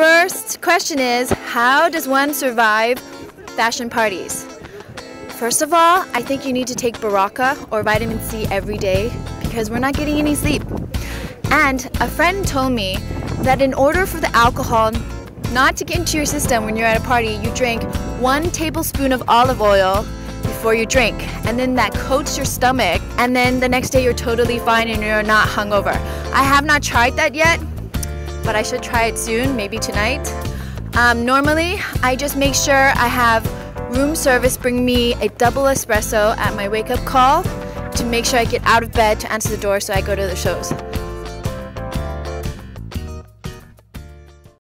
first question is How does one survive fashion parties? First of all, I think you need to take Berocca or vitamin C every day because we're not getting any sleep. And a friend told me that in order for the alcohol not to get into your system when you're at a party, you drink one tablespoon of olive oil before you drink, and then that coats your stomach, and then the next day you're totally fine and you're not hungover. I have not tried that yet, but I should try it soon, maybe tonight. Um, normally, I just make sure I have room service bring me a double espresso at my wake up call to make sure I get out of bed to answer the door so I go to the shows.